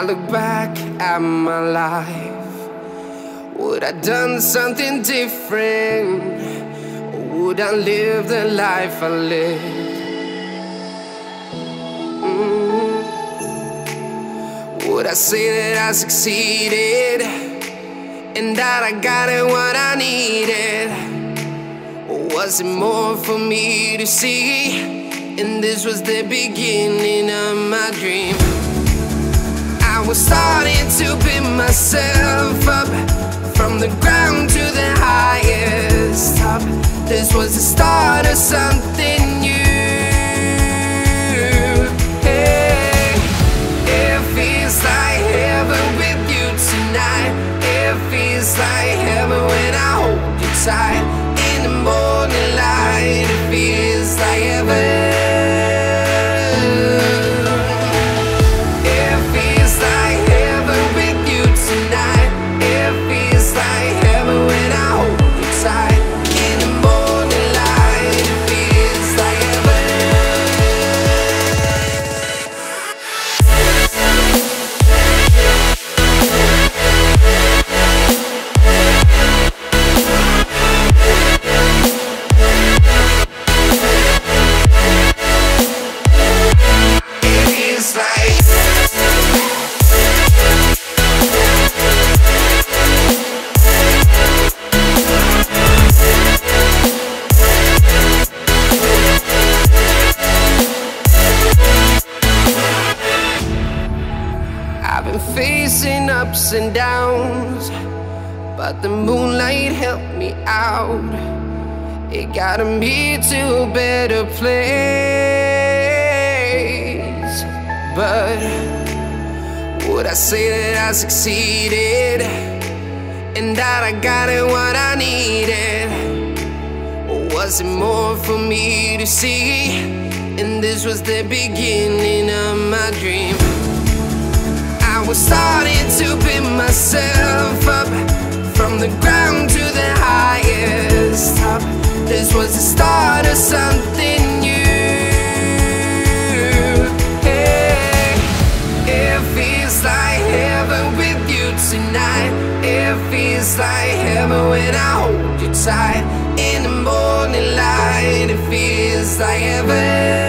I look back at my life, would I done something different? Or would I live the life I lived? Mm. Would I say that I succeeded and that I got it what I needed? Or was it more for me to see? And this was the beginning of my dream. I was starting to pick myself up from the ground to the highest top. This was the start of something new. Hey, it feels like heaven with you tonight. It feels like heaven when I hold you tight. In the morning light, it feels like heaven. Facing ups and downs, but the moonlight helped me out. It got me to a better place. But would I say that I succeeded and that I got it what I needed? Or was it more for me to see? And this was the beginning of my dream. Was starting to pick myself up from the ground to the highest top. This was the start of something new. Hey, it feels like heaven with you tonight. It feels like heaven when I hold you tight. In the morning light, it feels like heaven.